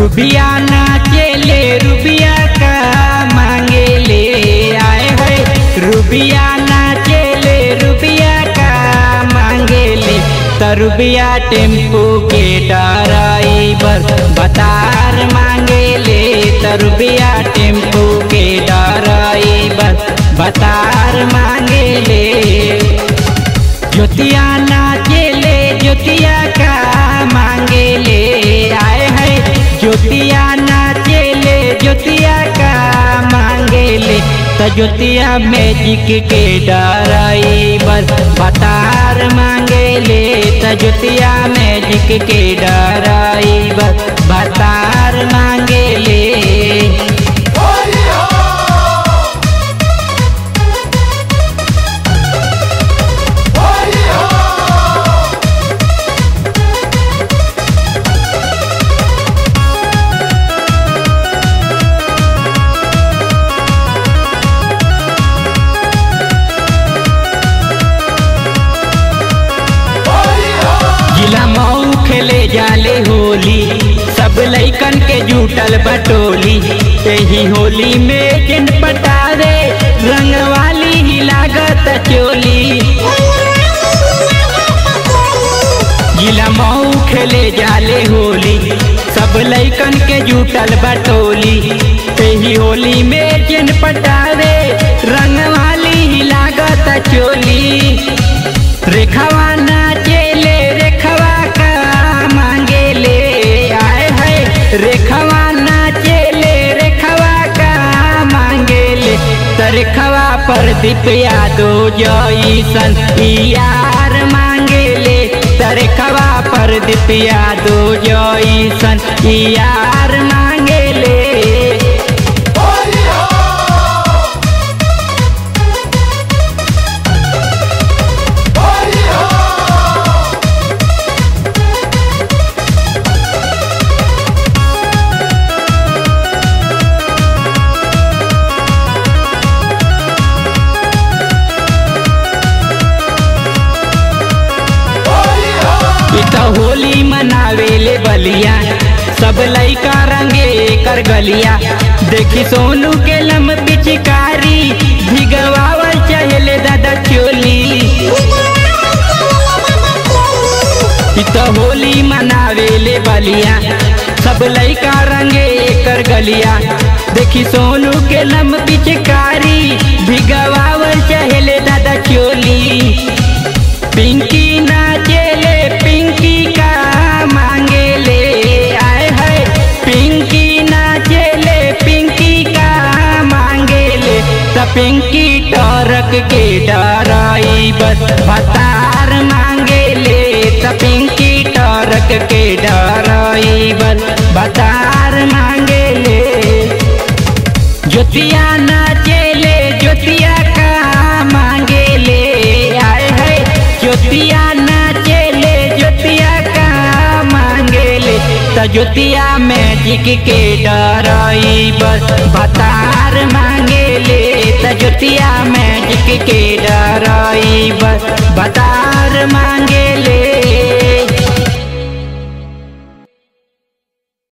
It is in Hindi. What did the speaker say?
रुबिया नाचेले रुबिया का मांगे ले आए है। रुबिया नाचेले रुबिया का मांगे ले। तरुबिया टेंपू के ड्राइवर बतार मांगे ले। तरुबिया टेंपू के ड्राइवर बतार मांगे ले। ज्योतिया नाचेले ज्योतिया का मांगे ले। ले ज्योतिया मैजिक के ड्राइवर बतार मांगे ले सजोतिया मैजिक के ड्राइवर होली, सब लइकन के जुटल बटोली यही होली में किन पटारे, रंग वाली ही लागत चोली। जिला मऊ खेले जाले होली, सब लइकन के जुटल बटोली यही होली में किन पटारे, रंग वाली ही लागत चोली। तरेखवा यादव यादो जईसन यार मांगे ले तरेखवा प्रदीप यादव यादो जईसन यार मांगे इ मनावे ले बलिया। सब लैका रंगे कर गलिया। देखी सोनू के लम पिचकारी। भिगवावल चहले दादा चोली। त होली मनावेले बलिया। सब लैका रंगे कर गलिया। देखी सोनू के लम पिचकारी। पिंकी टरक के डराई, बस बतार मांगे ले। तो पिंकी टरक के डराई, बस बतार मांगे ले। ज्योतिया नाचेले ले त मैजिक के डराई, बस बतार मांगे ले। सजुतिया मैजिक के डराई, बस बतार मांगे